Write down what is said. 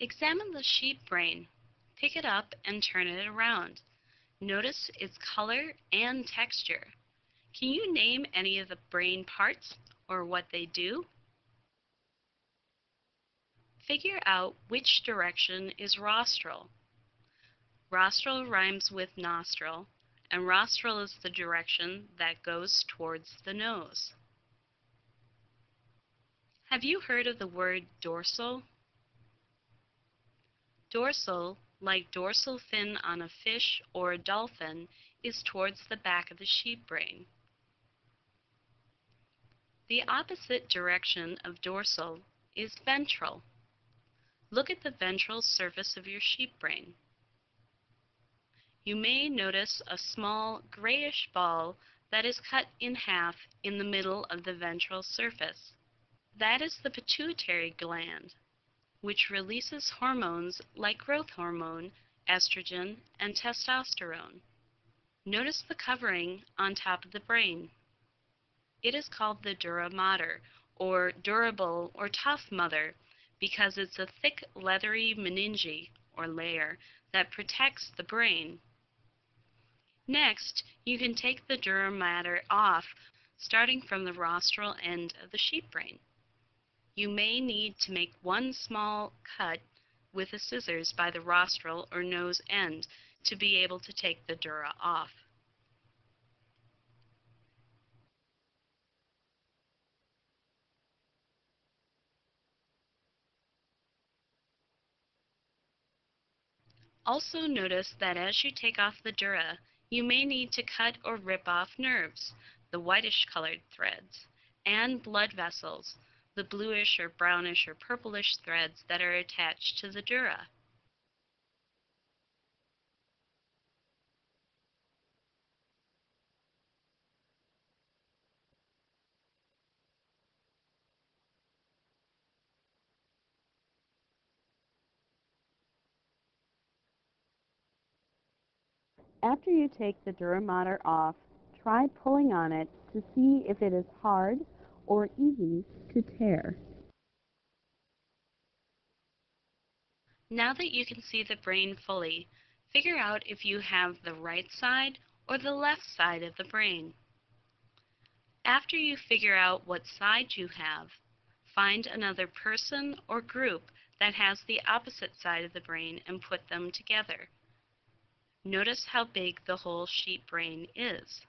Examine the sheep brain. Pick it up and turn it around. Notice its color and texture. Can you name any of the brain parts or what they do? Figure out which direction is rostral. Rostral rhymes with nostril, and rostral is the direction that goes towards the nose. Have you heard of the word dorsal? Dorsal, like dorsal fin on a fish or a dolphin, is towards the back of the sheep brain. The opposite direction of dorsal is ventral. Look at the ventral surface of your sheep brain. You may notice a small grayish ball that is cut in half in the middle of the ventral surface. That is the pituitary gland, which releases hormones like growth hormone, estrogen, and testosterone. Notice the covering on top of the brain. It is called the dura mater, or durable or tough mother, because it's a thick leathery meninge, or layer, that protects the brain. Next, you can take the dura mater off, starting from the rostral end of the sheep brain. You may need to make one small cut with the scissors by the rostral or nose end to be able to take the dura off. Also notice that as you take off the dura, you may need to cut or rip off nerves, the whitish colored threads, and blood vessels, the bluish or brownish or purplish threads that are attached to the dura. After you take the dura mater off, try pulling on it to see if it is hard or easy to tear. Now that you can see the brain fully, figure out if you have the right side or the left side of the brain. After you figure out what side you have, find another person or group that has the opposite side of the brain and put them together. Notice how big the whole sheep brain is.